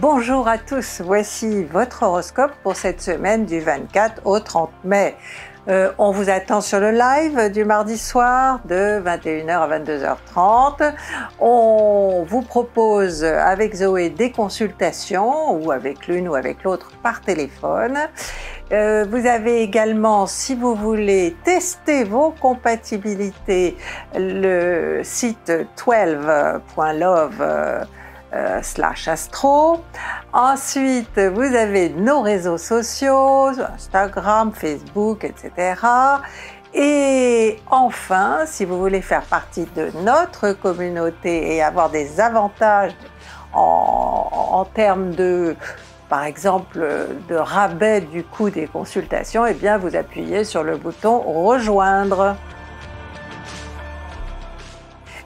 Bonjour à tous, voici votre horoscope pour cette semaine du 24 au 30 mai. Euh, on vous attend sur le live du mardi soir de 21h à 22h30. On vous propose avec Zoé des consultations ou avec l'une ou avec l'autre par téléphone. Euh, vous avez également, si vous voulez tester vos compatibilités, le site 12.love euh, slash astro. Ensuite, vous avez nos réseaux sociaux, Instagram, Facebook, etc. Et enfin, si vous voulez faire partie de notre communauté et avoir des avantages en, en termes de, par exemple, de rabais du coût des consultations, eh bien, vous appuyez sur le bouton rejoindre.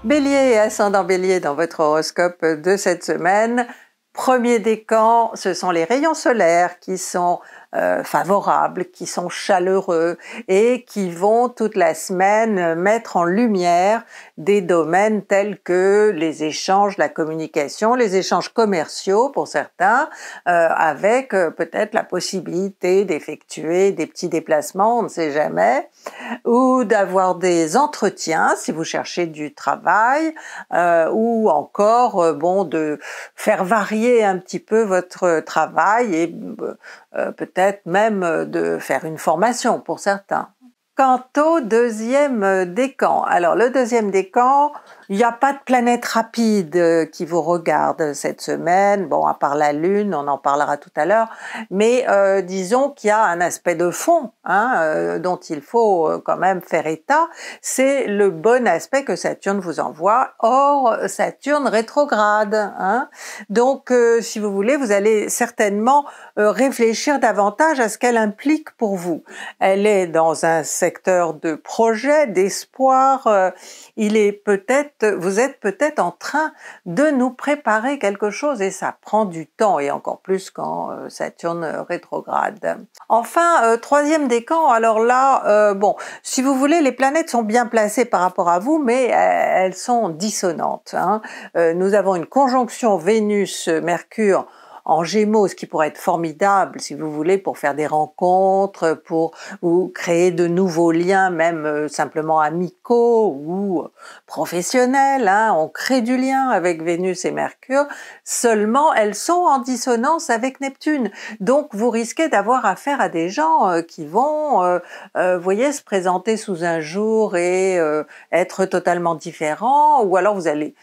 Bélier et ascendant Bélier dans votre horoscope de cette semaine. Premier décan, ce sont les rayons solaires qui sont euh, favorables, qui sont chaleureux et qui vont toute la semaine mettre en lumière des domaines tels que les échanges, la communication, les échanges commerciaux pour certains, euh, avec euh, peut-être la possibilité d'effectuer des petits déplacements, on ne sait jamais, ou d'avoir des entretiens si vous cherchez du travail, ou encore bon de faire varier un petit peu votre travail et peut-être même de faire une formation pour certains. Quant au deuxième décan, alors le deuxième décan, il n'y a pas de planète rapide euh, qui vous regarde cette semaine, bon, à part la Lune, on en parlera tout à l'heure, mais euh, disons qu'il y a un aspect de fond hein, euh, dont il faut quand même faire état, c'est le bon aspect que Saturne vous envoie, or Saturne rétrograde. Hein. Donc, si vous voulez, vous allez certainement réfléchir davantage à ce qu'elle implique pour vous. Elle est dans un secteur de projet, d'espoir, il est peut-être vous êtes peut-être en train de nous préparer quelque chose et ça prend du temps et encore plus quand euh, Saturne rétrograde. Enfin, euh, troisième décan, alors là, euh, bon, si vous voulez, les planètes sont bien placées par rapport à vous, mais elles sont dissonantes. Hein. nous avons une conjonction Vénus-Mercure en Gémeaux, ce qui pourrait être formidable, si vous voulez, pour faire des rencontres, pour ou créer de nouveaux liens, même euh, simplement amicaux ou professionnels. Hein. On crée du lien avec Vénus et Mercure. Seulement, elles sont en dissonance avec Neptune. Donc, vous risquez d'avoir affaire à des gens euh, qui vont, euh, vous voyez, se présenter sous un jour et être totalement différents, ou alors vous allez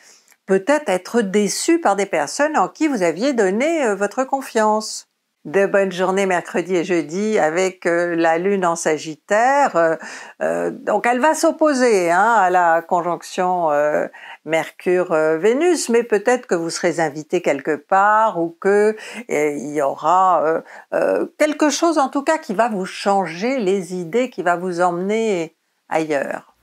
peut-être être déçu par des personnes en qui vous aviez donné euh, votre confiance. De bonnes journées mercredi et jeudi avec euh, la Lune en Sagittaire. Euh, donc elle va s'opposer hein, à la conjonction Mercure-Vénus, mais peut-être que vous serez invité quelque part ou que il y aura quelque chose en tout cas qui va vous changer les idées, qui va vous emmener ailleurs.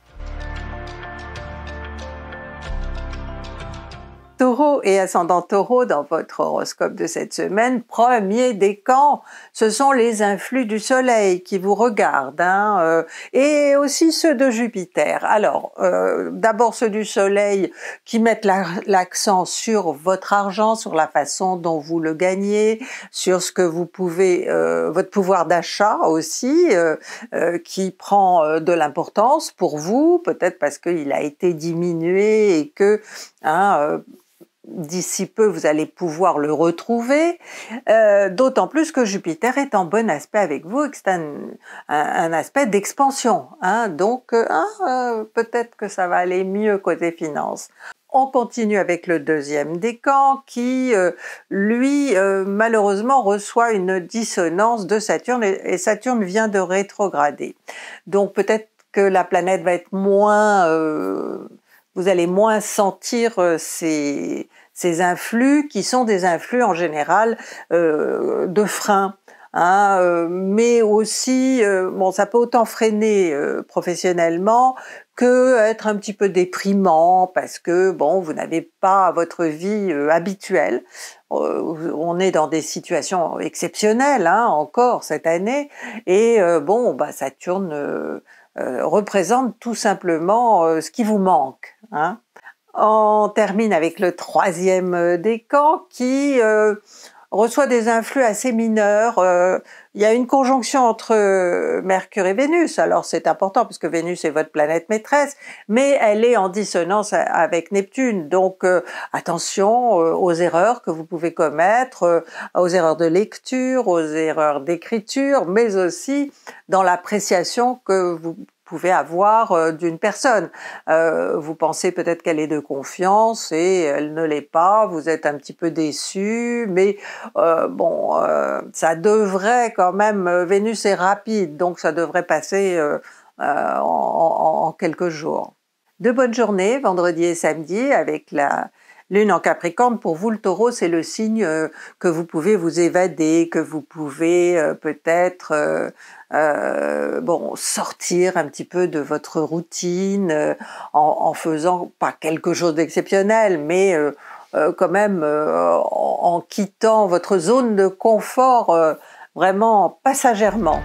Taureau et ascendant taureau dans votre horoscope de cette semaine, premier décan, ce sont les influx du soleil qui vous regardent, hein, euh, et aussi ceux de Jupiter. Alors, euh, d'abord ceux du soleil qui mettent l'accent sur votre argent, sur la façon dont vous le gagnez, sur ce que vous pouvez, euh, votre pouvoir d'achat aussi, qui prend de l'importance pour vous, peut-être parce qu'il a été diminué et que hein, d'ici peu vous allez pouvoir le retrouver, euh, d'autant plus que Jupiter est en bon aspect avec vous et que c'est un, aspect d'expansion. Hein, donc euh, hein, euh, peut-être que ça va aller mieux côté finance. On continue avec le deuxième décan qui, lui, malheureusement reçoit une dissonance de Saturne et Saturne vient de rétrograder. Donc peut-être que la planète va être moins vous allez moins sentir ces, ces influx qui sont des influx en général euh, de frein. Hein, euh, mais aussi, euh, bon, ça peut autant freiner professionnellement que être un petit peu déprimant parce que bon, vous n'avez pas votre vie habituelle. on est dans des situations exceptionnelles hein, encore cette année et bon, bah, Saturne représente tout simplement ce qui vous manque. Hein. On termine avec le troisième euh, décan qui, euh, reçoit des influx assez mineurs. Euh, il y a une conjonction entre Mercure et Vénus, alors c'est important parce que Vénus est votre planète maîtresse, mais elle est en dissonance avec Neptune. Donc attention aux erreurs que vous pouvez commettre, aux erreurs de lecture, aux erreurs d'écriture, mais aussi dans l'appréciation que vous pouvez avoir euh, d'une personne. Euh, vous pensez peut-être qu'elle est de confiance et elle ne l'est pas, vous êtes un petit peu déçu, mais euh, bon, ça devrait quand même, Vénus est rapide, donc ça devrait passer en, en, quelques jours. De bonnes journées, vendredi et samedi, avec la Lune en Capricorne, pour vous le taureau, c'est le signe que vous pouvez vous évader, que vous pouvez peut-être euh, sortir un petit peu de votre routine euh, en, faisant pas quelque chose d'exceptionnel, mais euh, euh quand même en, en, quittant votre zone de confort vraiment passagèrement.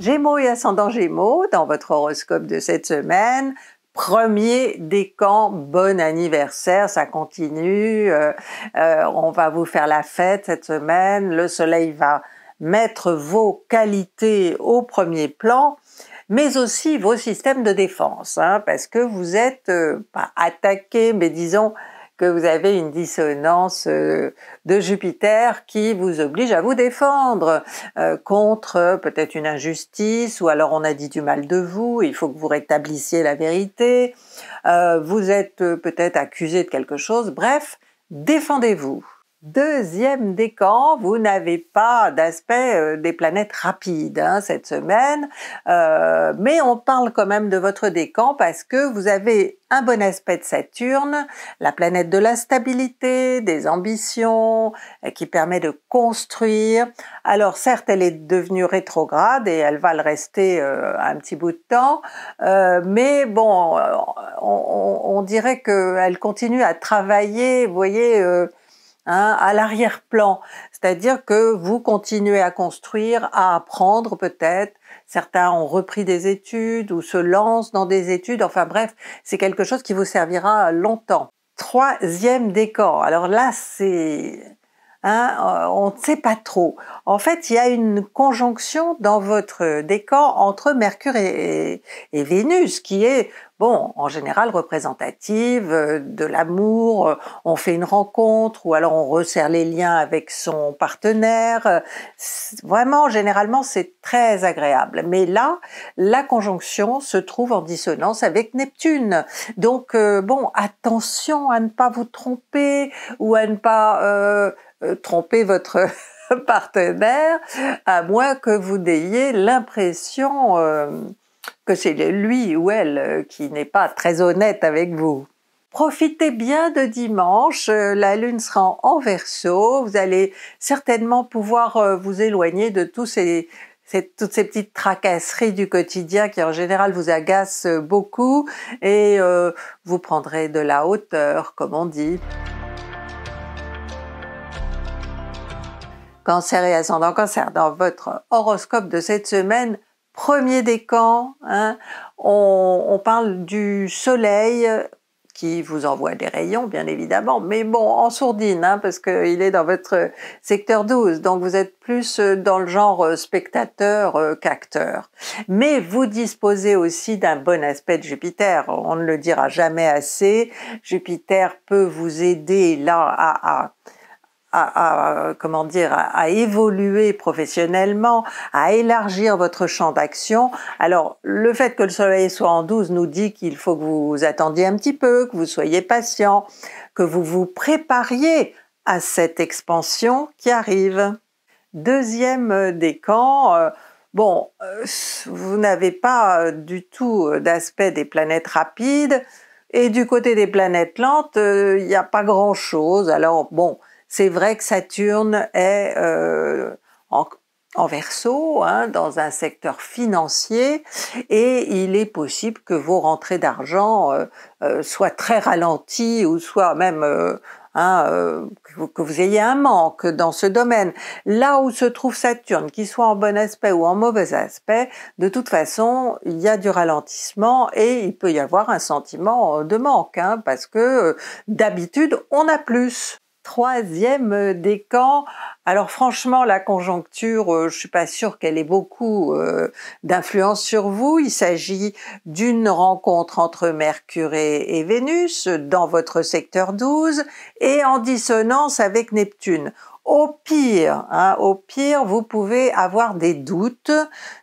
Gémeaux et ascendant Gémeaux, dans votre horoscope de cette semaine, Premier décan, bon anniversaire, ça continue. Euh, euh, on va vous faire la fête cette semaine. Le soleil va mettre vos qualités au premier plan, mais aussi vos systèmes de défense, hein, parce que vous êtes euh, pas attaqué, mais disons que vous avez une dissonance euh, de Jupiter qui vous oblige à vous défendre euh, contre peut-être une injustice ou alors on a dit du mal de vous, il faut que vous rétablissiez la vérité, euh, vous êtes peut-être accusé de quelque chose, bref, défendez-vous. Deuxième décan, vous n'avez pas d'aspect euh, des planètes rapides hein, cette semaine, euh, mais on parle quand même de votre décan parce que vous avez un bon aspect de Saturne, la planète de la stabilité, des ambitions, euh, qui permet de construire. Alors certes, elle est devenue rétrograde et elle va le rester un petit bout de temps, mais bon, on, on dirait qu'elle continue à travailler, vous voyez, Hein, à l'arrière-plan. C'est-à-dire que vous continuez à construire, à apprendre peut-être. Certains ont repris des études ou se lancent dans des études. Enfin bref, c'est quelque chose qui vous servira longtemps. Troisième décor. Alors là, c'est Hein, euh, on ne sait pas trop. En fait, il y a une conjonction dans votre décor entre Mercure et, Vénus qui est, bon, en général représentative euh, de l'amour. On fait une rencontre ou alors on resserre les liens avec son partenaire. Vraiment, généralement, c'est très agréable. Mais là, la conjonction se trouve en dissonance avec Neptune. Donc, euh, bon, attention à ne pas vous tromper ou à ne pas euh, tromper votre partenaire, à moins que vous n'ayez l'impression euh, que c'est lui ou elle euh, qui n'est pas très honnête avec vous. Profitez bien de dimanche, la lune sera en verso, vous allez certainement pouvoir vous éloigner de toutes ces petites tracasseries du quotidien qui en général vous agacent beaucoup et vous prendrez de la hauteur, comme on dit. Cancer et ascendant cancer, dans votre horoscope de cette semaine, premier décan, hein, on, parle du soleil qui vous envoie des rayons, bien évidemment, mais bon, en sourdine, hein, parce qu'il est dans votre secteur 12, donc vous êtes plus dans le genre spectateur euh, qu'acteur. Mais vous disposez aussi d'un bon aspect de Jupiter, on ne le dira jamais assez. Jupiter peut vous aider là à, comment dire à, évoluer professionnellement, à élargir votre champ d'action. Alors le fait que le soleil soit en 12 nous dit qu'il faut que vous attendiez un petit peu, que vous soyez patient, que vous vous prépariez à cette expansion qui arrive. Deuxième décan, euh, bon, euh, vous n'avez pas du tout d'aspect des planètes rapides, et du côté des planètes lentes, euh, il n'y a pas grand-chose. Alors bon, c'est vrai que Saturne est euh, en, en verso, hein, dans un secteur financier, et il est possible que vos rentrées d'argent euh, euh, soient très ralenties ou soient même hein, euh, que vous ayez un manque dans ce domaine. Là où se trouve Saturne, qu'il soit en bon aspect ou en mauvais aspect, de toute façon, il y a du ralentissement et il peut y avoir un sentiment de manque, hein, parce que euh, d'habitude, on a plus troisième décan. Alors franchement, la conjoncture, euh, je suis pas sûre qu'elle ait beaucoup euh, d'influence sur vous. Il s'agit d'une rencontre entre Mercure et, Vénus dans votre secteur 12 et en dissonance avec Neptune. Au pire, hein, au pire, vous pouvez avoir des doutes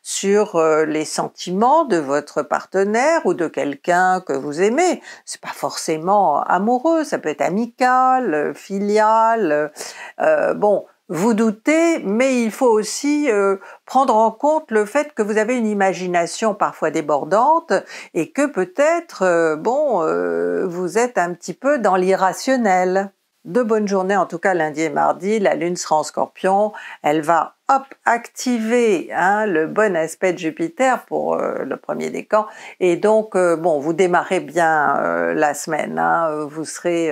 sur euh, les sentiments de votre partenaire ou de quelqu'un que vous aimez. C'est pas forcément amoureux, ça peut être amical, filial. Euh, bon, vous doutez, mais il faut aussi euh, prendre en compte le fait que vous avez une imagination parfois débordante et que peut-être, bon, vous êtes un petit peu dans l'irrationnel de bonnes journées, en tout cas lundi et mardi. La Lune sera en scorpion. Elle va hop, activer hein, le bon aspect de Jupiter pour euh, le premier décan. Et donc, euh, bon, vous démarrez bien euh, la semaine. Hein. vous serez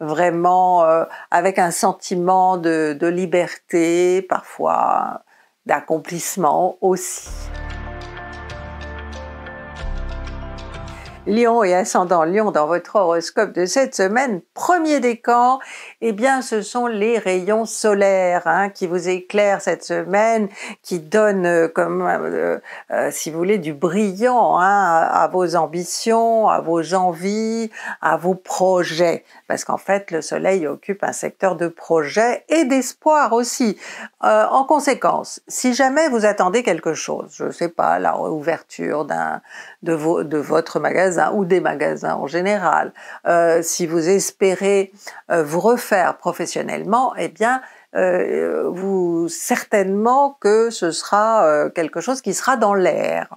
vraiment avec un sentiment de liberté, parfois d'accomplissement aussi. Lion et ascendant Lion dans votre horoscope de cette semaine, premier décan, eh bien ce sont les rayons solaires hein, qui vous éclairent cette semaine, qui donnent euh, comme euh, euh, si vous voulez du brillant hein, à, vos ambitions, à vos envies, à vos projets, parce qu'en fait le Soleil occupe un secteur de projet et d'espoir aussi. en conséquence, si jamais vous attendez quelque chose, je ne sais pas la ouverture d'un de, de votre magasin ou des magasins en général, euh, si vous espérez euh, vous refaire professionnellement, eh bien, euh, vous certainement que ce sera quelque chose qui sera dans l'air.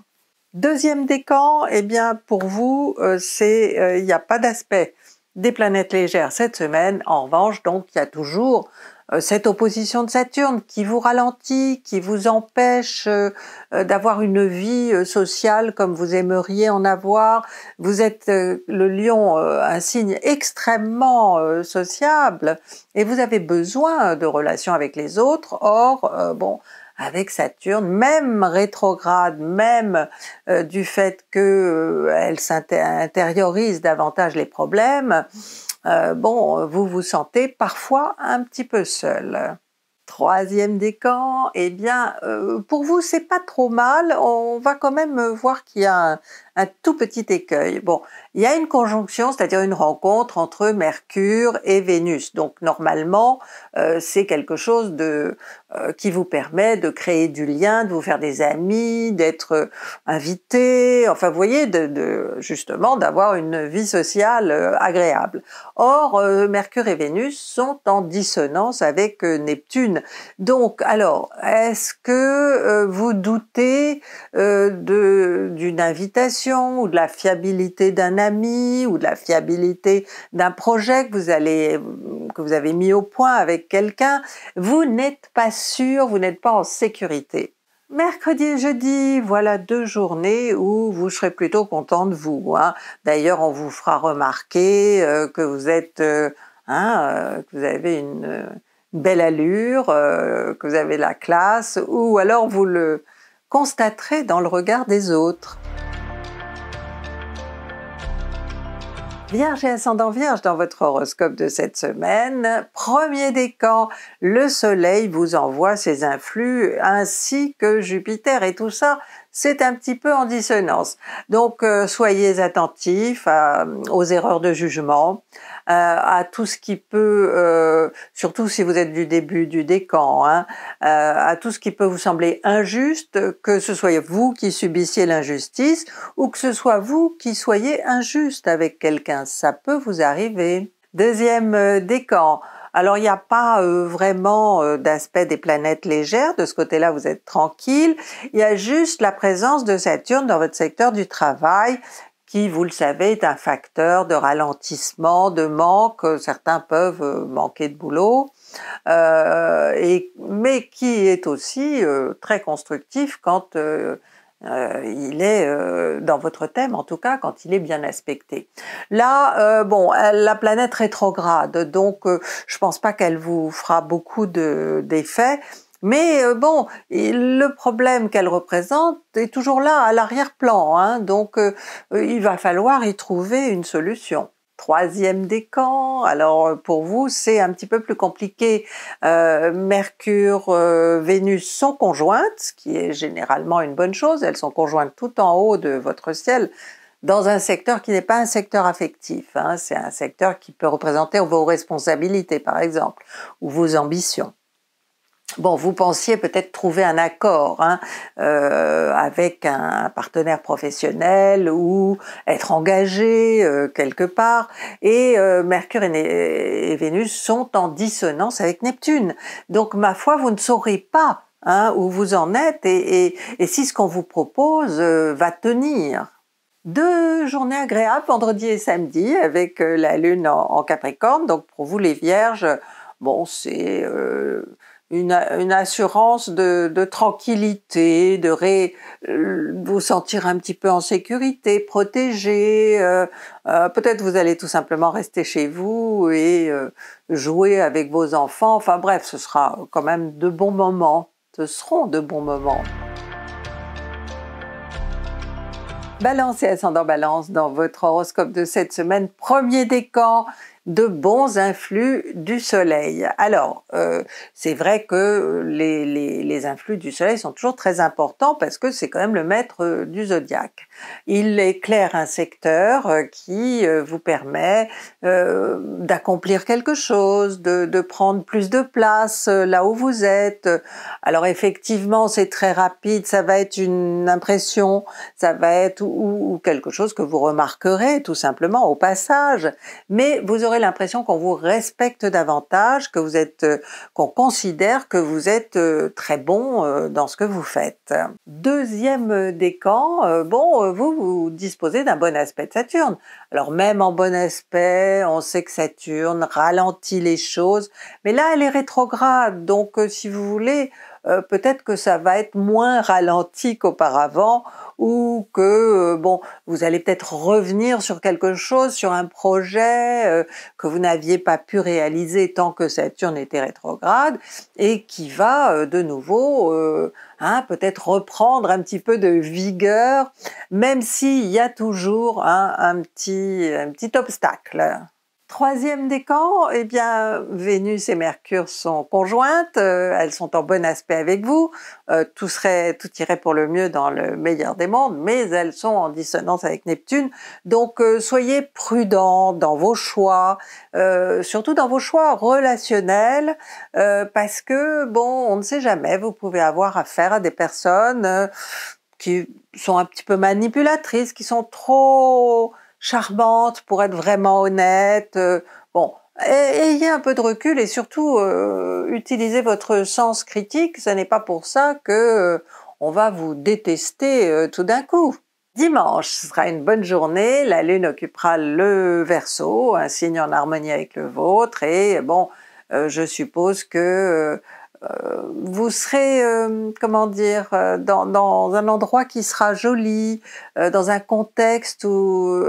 Deuxième décan, eh bien, pour vous, c'est il n'y a pas d'aspect des planètes légères cette semaine. En revanche, donc, il y a toujours cette opposition de Saturne qui vous ralentit, qui vous empêche euh, euh, d'avoir une vie sociale comme vous aimeriez en avoir. Vous êtes le lion, un signe extrêmement sociable et vous avez besoin de relations avec les autres. Or, bon, avec Saturne, même rétrograde, même du fait qu'elle intériorise davantage les problèmes, euh, bon, vous vous sentez parfois un petit peu seul. Troisième décan, eh bien, euh, pour vous, c'est pas trop mal. On va quand même voir qu'il y a un, tout petit écueil. Bon, il y a une conjonction, c'est-à-dire une rencontre entre Mercure et Vénus. Donc, normalement, euh, c'est quelque chose de qui vous permet de créer du lien, de vous faire des amis, d'être invité. Enfin, vous voyez, de justement, d'avoir une vie sociale agréable. Or, Mercure et Vénus sont en dissonance avec Neptune donc, alors, est-ce que euh, vous doutez euh, d'une invitation ou de la fiabilité d'un ami ou de la fiabilité d'un projet que vous avez mis au point avec quelqu'un Vous n'êtes pas sûr, vous n'êtes pas en sécurité. Mercredi et jeudi, voilà deux journées où vous serez plutôt content de vous. Hein. D'ailleurs, on vous fera remarquer euh, que vous êtes, hein, que vous avez une, belle allure, euh, que vous avez la classe, ou alors vous le constaterez dans le regard des autres. Vierge et ascendant Vierge dans votre horoscope de cette semaine. Premier décan, le Soleil vous envoie ses influx ainsi que Jupiter et tout ça, c'est un petit peu en dissonance. Donc euh, soyez attentifs aux erreurs de jugement, euh, à tout ce qui peut, euh, surtout si vous êtes du début du décan, hein, à tout ce qui peut vous sembler injuste, que ce soit vous qui subissiez l'injustice ou que ce soit vous qui soyez injuste avec quelqu'un. Ça peut vous arriver. Deuxième décan, alors il n'y a pas euh, vraiment euh, d'aspect des planètes légères, de ce côté-là vous êtes tranquille, il y a juste la présence de Saturne dans votre secteur du travail qui, vous le savez, est un facteur de ralentissement, de manque, certains peuvent euh, manquer de boulot, et, mais qui est aussi très constructif quand Euh, il est euh, dans votre thème, en tout cas, quand il est bien aspecté. Là, bon, la planète rétrograde, donc je pense pas qu'elle vous fera beaucoup d'effets. Mais bon, le problème qu'elle représente est toujours là, à l'arrière-plan, hein, donc il va falloir y trouver une solution troisième décan. Alors euh, pour vous, c'est un petit peu plus compliqué. Euh, Mercure, euh, Vénus sont conjointes, ce qui est généralement une bonne chose. Elles sont conjointes tout en haut de votre ciel dans un secteur qui n'est pas un secteur affectif. Hein. C'est un secteur qui peut représenter vos responsabilités, par exemple, ou vos ambitions. Bon, vous pensiez peut-être trouver un accord hein, euh, avec un partenaire professionnel ou être engagé euh, quelque part. Et euh, Mercure et, Vénus sont en dissonance avec Neptune. Donc, ma foi, vous ne saurez pas hein, où vous en êtes et, si ce qu'on vous propose va tenir. Deux journées agréables, vendredi et samedi, avec la Lune en, en, Capricorne. Donc, pour vous, les Vierges, bon, c'est une, assurance de, tranquillité, de euh, vous sentir un petit peu en sécurité, protégé. Euh, euh, peut-être vous allez tout simplement rester chez vous et jouer avec vos enfants. Enfin bref, ce sera quand même de bons moments. Ce seront de bons moments. Balance et ascendant balance dans votre horoscope de cette semaine. Premier décan, de bons influx du Soleil. Alors, euh, c'est vrai que les, influx du Soleil sont toujours très importants parce que c'est quand même le maître euh, du zodiaque. Il éclaire un secteur euh, qui vous permet d'accomplir quelque chose, de, de, prendre plus de place là où vous êtes. Alors effectivement, c'est très rapide, ça va être une impression, ça va être ou, ou quelque chose que vous remarquerez tout simplement au passage, l'impression qu'on vous respecte davantage, que vous êtes, euh, qu'on considère que vous êtes euh, très bon euh, dans ce que vous faites. Deuxième décan, bon, vous, vous disposez d'un bon aspect de Saturne. Alors même en bon aspect, on sait que Saturne ralentit les choses, mais là elle est rétrograde, donc si vous voulez, peut-être que ça va être moins ralenti qu'auparavant ou que euh, bon, vous allez peut-être revenir sur quelque chose, sur un projet euh, que vous n'aviez pas pu réaliser tant que Saturne était rétrograde et qui va euh, de nouveau hein, peut-être reprendre un petit peu de vigueur, même s'il y a toujours hein, un, petit, un petit obstacle. Troisième décan, eh bien, Vénus et Mercure sont conjointes, euh, elles sont en bon aspect avec vous, euh, tout irait pour le mieux dans le meilleur des mondes, mais elles sont en dissonance avec Neptune, donc euh, soyez prudents dans vos choix, surtout dans vos choix relationnels, parce que bon, on ne sait jamais, vous pouvez avoir affaire à des personnes qui sont un petit peu manipulatrices, qui sont trop charmante pour être vraiment honnête. Euh, bon, ayez un peu de recul et surtout euh, utilisez votre sens critique. Ce n'est pas pour ça que euh, on va vous détester tout d'un coup. Dimanche sera une bonne journée. La Lune occupera le Verseau, un signe en harmonie avec le vôtre. Et bon, je suppose que vous serez, euh, comment dire, euh, dans, un endroit qui sera joli, dans un contexte où,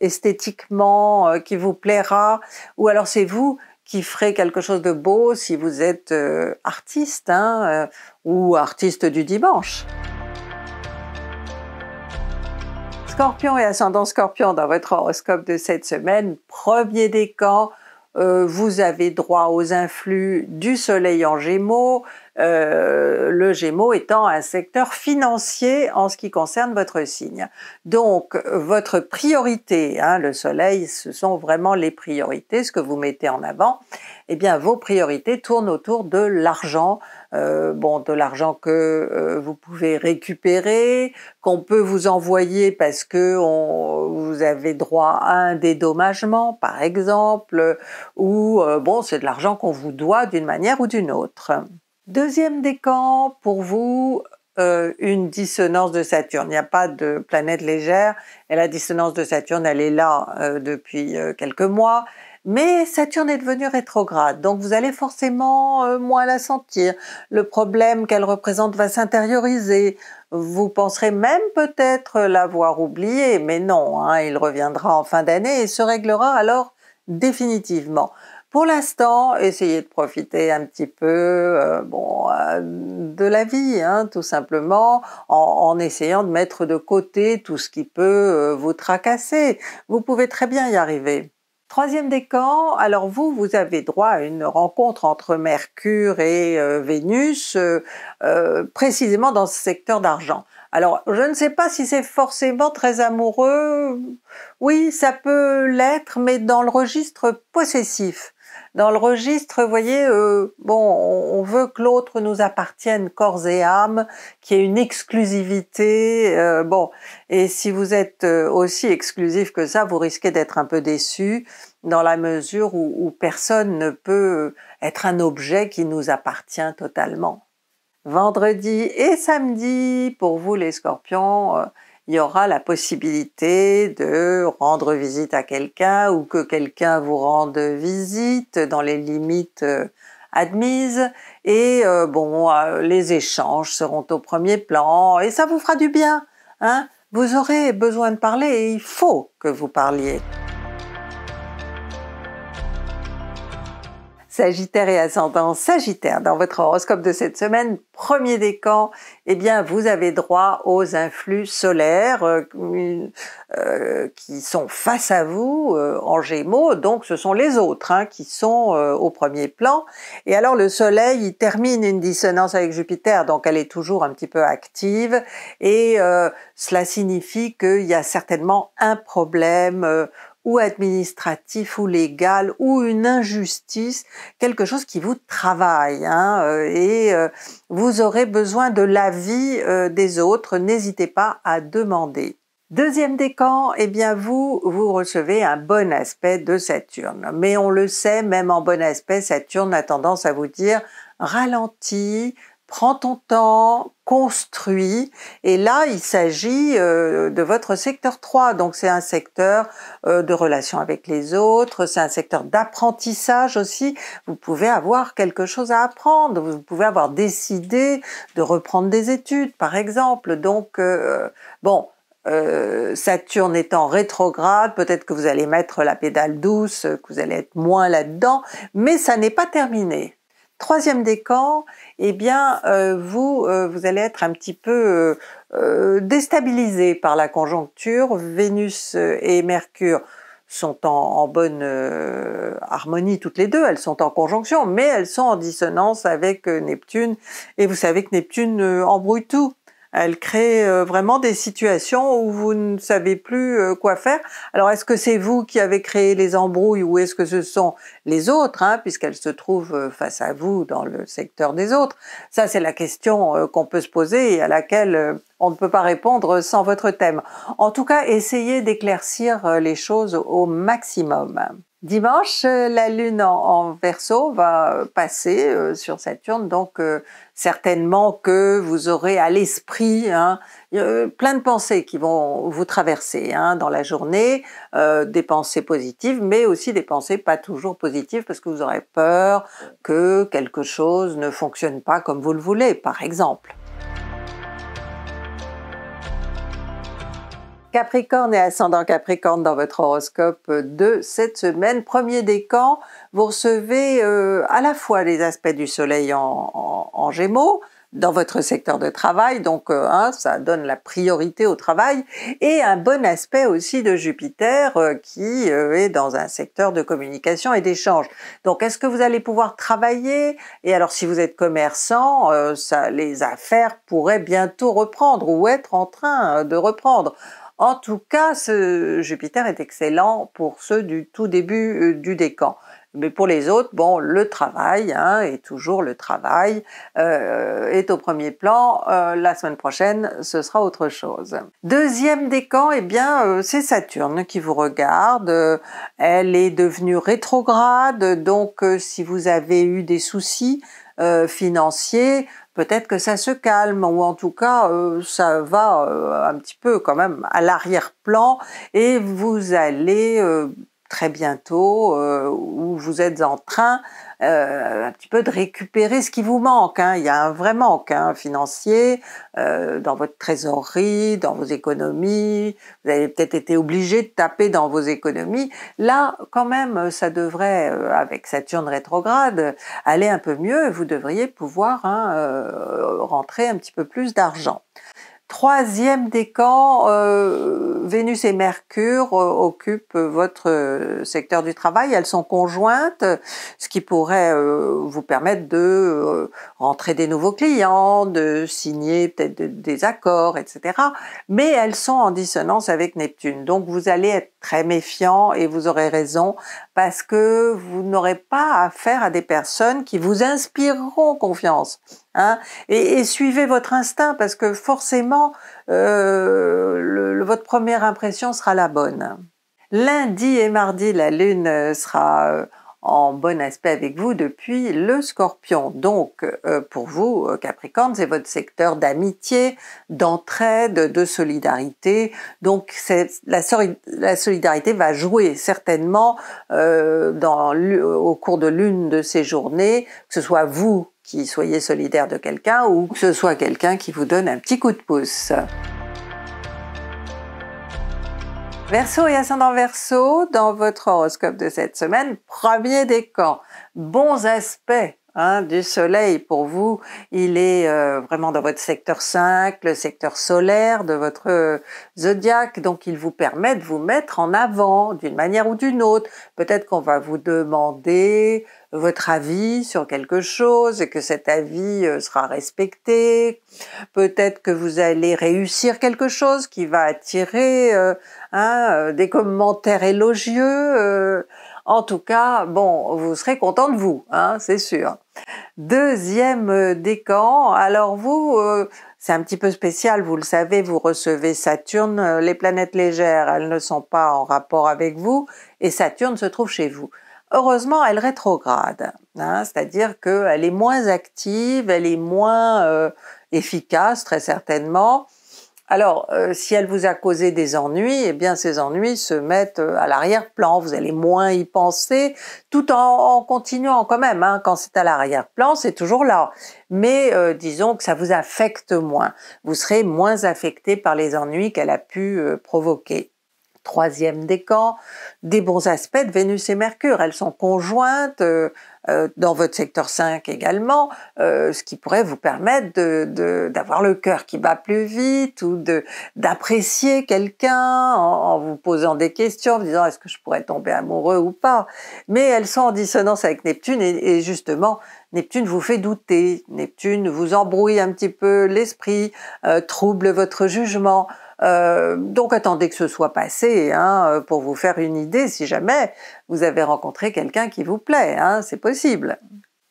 esthétiquement qui vous plaira, ou alors c'est vous qui ferez quelque chose de beau si vous êtes artiste hein, ou artiste du dimanche. Scorpion et ascendant Scorpion dans votre horoscope de cette semaine, premier décan, euh, vous avez droit aux influx du Soleil en Gémeaux, euh, le Gémeaux étant un secteur financier en ce qui concerne votre signe. Donc votre priorité, hein, le Soleil, ce sont vraiment les priorités, ce que vous mettez en avant. Eh bien, vos priorités tournent autour de l'argent, euh, bon, de l'argent que euh, vous pouvez récupérer, qu'on peut vous envoyer parce que vous avez droit à un dédommagement, par exemple, ou bon, c'est de l'argent qu'on vous doit d'une manière ou d'une autre. Deuxième décan, pour vous, euh, une dissonance de Saturne. Il n'y a pas de planète légère et la dissonance de Saturne, elle est là euh, depuis euh, quelques mois. Mais Saturne est devenue rétrograde, donc vous allez forcément euh, moins la sentir. Le problème qu'elle représente va s'intérioriser. Vous penserez même peut-être l'avoir oublié, mais non, hein, il reviendra en fin d'année et se réglera alors définitivement. Pour l'instant, essayez de profiter un petit peu euh, euh, de la vie, hein, tout simplement, en, essayant de mettre de côté tout ce qui peut vous tracasser. Vous pouvez très bien y arriver. Troisième décan, alors vous, vous avez droit à une rencontre entre Mercure et Vénus, précisément dans ce secteur d'argent. Alors, je ne sais pas si c'est forcément très amoureux. Oui, ça peut l'être, mais dans le registre possessif dans le registre, vous voyez, euh, bon, on veut que l'autre nous appartienne corps et âme, qu'il y ait une exclusivité, euh, bon, et si vous êtes euh, aussi exclusif que ça, vous risquez d'être un peu déçu dans la mesure où, où personne ne peut être un objet qui nous appartient totalement. Vendredi et samedi, pour vous les scorpions, il y aura la possibilité de rendre visite à quelqu'un ou que quelqu'un vous rende visite dans les limites euh, admises. Et euh, bon euh, les échanges seront au premier plan et ça vous fera du bien hein. Vous aurez besoin de parler et il faut que vous parliez Sagittaire et ascendant Sagittaire, dans votre horoscope de cette semaine, premier décan, eh bien vous avez droit aux influx solaires euh, euh, qui sont face à vous euh, en Gémeaux, donc ce sont les autres hein, qui sont au premier plan. Et alors le Soleil, il termine une dissonance avec Jupiter, donc elle est toujours un petit peu active, et cela signifie qu'il y a certainement un problème ou administratif ou légal ou une injustice, quelque chose qui vous travaille hein, euh, et euh, vous aurez besoin de l'avis euh, des autres, n'hésitez pas à demander. Deuxième décan, eh bien vous, vous recevez un bon aspect de Saturne. Mais on le sait, même en bon aspect, Saturne a tendance à vous dire ralentis, prends ton temps, construis. Et là, il s'agit euh, de votre secteur 3. Donc c'est un secteur euh, de relation avec les autres, c'est un secteur d'apprentissage aussi. Vous pouvez avoir quelque chose à apprendre, vous pouvez avoir décidé de reprendre des études, par exemple. Donc, euh, bon, Saturne étant rétrograde, peut-être que vous allez mettre la pédale douce, que vous allez être moins là-dedans, mais ça n'est pas terminé. Troisième décan, eh bien, euh, vous, euh, vous allez être un petit peu euh, déstabilisé par la conjoncture. Vénus et Mercure sont en, bonne harmonie toutes les deux, elles sont en conjonction, mais elles sont en dissonance avec Neptune. Et vous savez que Neptune embrouille tout. Elle crée euh, vraiment des situations où vous ne savez plus euh, quoi faire. Alors est-ce que c'est vous qui avez créé les embrouilles ou est-ce que ce sont les autres, hein, puisqu'elles se trouvent euh, face à vous dans le secteur des autres? Ça c'est la question qu'on peut se poser et à laquelle on ne peut pas répondre sans votre thème. En tout cas, essayez d'éclaircir les choses au maximum. Dimanche, la Lune en, Verseau va passer sur Saturne, donc certainement que vous aurez à l'esprit hein, plein de pensées qui vont vous traverser hein, dans la journée, euh, des pensées positives, mais aussi des pensées pas toujours positives parce que vous aurez peur que quelque chose ne fonctionne pas comme vous le voulez, par exemple. Capricorne et ascendant Capricorne dans votre horoscope de cette semaine. Premier décan, vous recevez euh, à la fois les aspects du soleil en, gémeaux, dans votre secteur de travail, donc hein, ça donne la priorité au travail, et un bon aspect aussi de Jupiter euh, qui est dans un secteur de communication et d'échange. Donc est-ce que vous allez pouvoir travailler? Et alors si vous êtes commerçant, ça, les affaires pourraient bientôt reprendre ou être en train de reprendre. En tout cas, Jupiter est excellent pour ceux du tout début euh, du décan. Mais pour les autres, bon, le travail, hein, et toujours le travail, euh, est au premier plan. Euh, la semaine prochaine, ce sera autre chose. Deuxième décan, eh bien, c'est Saturne qui vous regarde. Elle est devenue rétrograde, donc si vous avez eu des soucis financiers, peut-être que ça se calme ou en tout cas euh, ça va euh, un petit peu quand même à l'arrière-plan et vous allez euh, très bientôt où vous êtes en train euh, un petit peu de récupérer ce qui vous manque. Hein. Il y a un vrai manque hein, financier euh, dans votre trésorerie, dans vos économies. Vous avez peut-être été obligé de taper dans vos économies. Là, quand même, ça devrait, euh, avec Saturne rétrograde, aller un peu mieux. Vous devriez pouvoir hein, euh, rentrer un petit peu plus d'argent. Troisième décan, euh, Vénus et Mercure euh, occupent votre euh, secteur du travail. Elles sont conjointes, ce qui pourrait vous permettre de rentrer des nouveaux clients, de signer peut-être des accords, etc. Mais elles sont en dissonance avec Neptune. Donc vous allez être très méfiant et vous aurez raison parce que vous n'aurez pas affaire à des personnes qui vous inspireront confiance. Hein, et, suivez votre instinct parce que forcément, euh, votre première impression sera la bonne. Lundi et mardi, la Lune sera euh, en bon aspect avec vous depuis le scorpion. Donc, euh, pour vous, Capricorne, c'est votre secteur d'amitié, d'entraide, de solidarité. Donc, la, solidarité va jouer certainement au cours de l'une de ces journées, que ce soit vous qui soyez solidaire de quelqu'un ou que ce soit quelqu'un qui vous donne un petit coup de pouce. Verseau et ascendant Verseau, dans votre horoscope de cette semaine, premier décan, bons aspects Hein, du soleil pour vous, il est euh, vraiment dans votre secteur 5, le secteur solaire de votre euh, zodiaque, donc il vous permet de vous mettre en avant d'une manière ou d'une autre. Peut-être qu'on va vous demander votre avis sur quelque chose et que cet avis euh, sera respecté. Peut-être que vous allez réussir quelque chose qui va attirer hein, des commentaires élogieux. En tout cas, bon, vous serez content de vous, hein, c'est sûr. Deuxième euh, décan, alors vous, euh, c'est un petit peu spécial, vous le savez, vous recevez Saturne, euh, les planètes légères, elles ne sont pas en rapport avec vous, et Saturne se trouve chez vous. Heureusement, elle rétrograde, hein, c'est-à-dire qu'elle est moins active, elle est moins efficace, très certainement, alors, euh, si elle vous a causé des ennuis, eh bien ces ennuis se mettent euh, à l'arrière-plan. Vous allez moins y penser, tout en, continuant quand même. Hein. Quand c'est à l'arrière-plan, c'est toujours là. Mais euh, disons que ça vous affecte moins. Vous serez moins affecté par les ennuis qu'elle a pu provoquer troisième décan, des bons aspects de Vénus et Mercure. Elles sont conjointes euh, euh, dans votre secteur 5 également, euh, ce qui pourrait vous permettre d'avoir le cœur qui bat plus vite ou d'apprécier quelqu'un en, vous posant des questions, en disant est-ce que je pourrais tomber amoureux ou pas? Mais elles sont en dissonance avec Neptune et justement, Neptune vous fait douter, Neptune vous embrouille un petit peu l'esprit, trouble votre jugement. Euh, donc attendez que ce soit passé hein, pour vous faire une idée si jamais vous avez rencontré quelqu'un qui vous plaît, hein, c'est possible.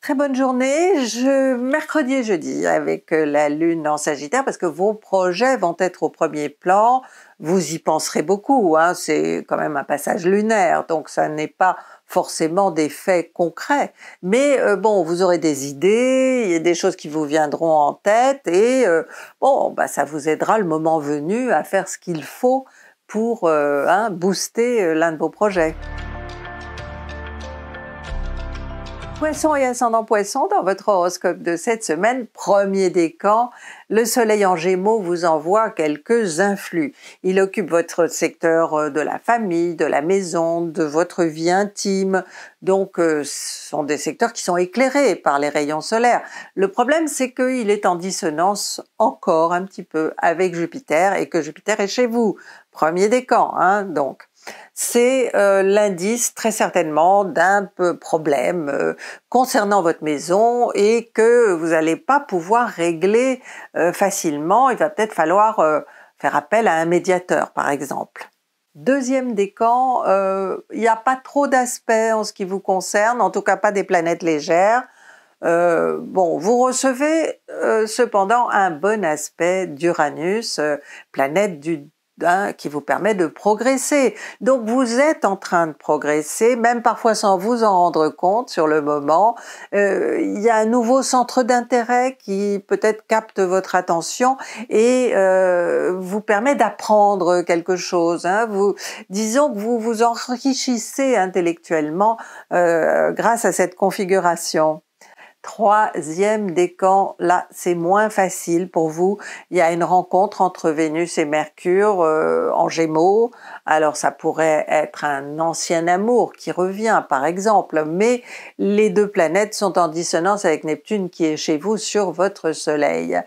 Très bonne journée, je, mercredi et jeudi avec la lune en Sagittaire parce que vos projets vont être au premier plan, vous y penserez beaucoup, hein, c'est quand même un passage lunaire donc ça n'est pas forcément des faits concrets. Mais euh, bon, vous aurez des idées, il y a des choses qui vous viendront en tête et euh, bon, bah, ça vous aidera le moment venu à faire ce qu'il faut pour euh, hein, booster l'un de vos projets. Poisson et ascendant poisson, dans votre horoscope de cette semaine, premier décan, le soleil en gémeaux vous envoie quelques influx. Il occupe votre secteur euh, de la famille, de la maison, de votre vie intime. Donc, euh, ce sont des secteurs qui sont éclairés par les rayons solaires. Le problème, c'est qu'il est en dissonance encore un petit peu avec Jupiter et que Jupiter est chez vous. Premier décan, hein, donc c'est euh, l'indice très certainement d'un problème euh, concernant votre maison et que vous n'allez pas pouvoir régler euh, facilement. Il va peut-être falloir faire appel à un médiateur, par exemple. Deuxième décan, il n'y a pas trop d'aspects en ce qui vous concerne, en tout cas pas des planètes légères. bon, vous recevez cependant un bon aspect d'Uranus, planète du Hein, qui vous permet de progresser. Donc vous êtes en train de progresser, même parfois sans vous en rendre compte sur le moment. Euh, il y a un nouveau centre d'intérêt qui peut-être capte votre attention et euh, vous permet d'apprendre quelque chose. Hein. Disons que vous vous enrichissez intellectuellement euh, grâce à cette configuration. Troisième décan, là c'est moins facile pour vous. Il y a une rencontre entre Vénus et Mercure euh, en Gémeaux. Alors ça pourrait être un ancien amour qui revient par exemple, mais les deux planètes sont en dissonance avec Neptune qui est chez vous sur votre Soleil.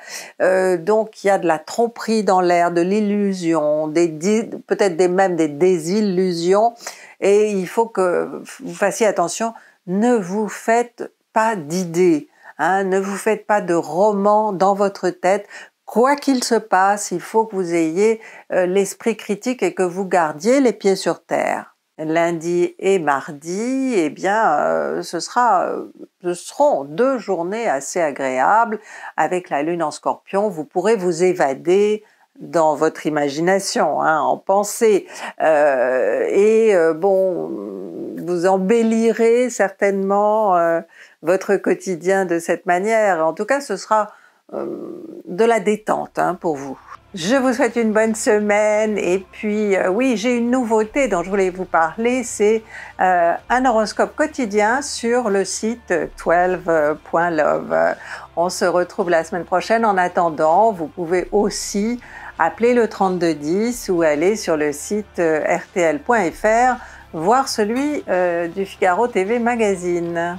Euh, donc il y a de la tromperie dans l'air, de l'illusion, peut-être même des désillusions, et il faut que vous fassiez attention. Ne vous faites pas d'idées, hein, ne vous faites pas de romans dans votre tête. Quoi qu'il se passe, il faut que vous ayez euh, l'esprit critique et que vous gardiez les pieds sur terre. Lundi et mardi, eh bien, euh, ce sera, euh, ce seront deux journées assez agréables avec la lune en Scorpion. Vous pourrez vous évader dans votre imagination, hein, en pensée, et bon, vous embellirez certainement votre quotidien de cette manière. En tout cas, ce sera euh, de la détente hein, pour vous. Je vous souhaite une bonne semaine et puis euh, oui, j'ai une nouveauté dont je voulais vous parler, c'est euh, un horoscope quotidien sur le site 12.love. On se retrouve la semaine prochaine. En attendant, vous pouvez aussi appeler le 3210 ou aller sur le site rtl.fr voir celui du Figaro TV Magazine.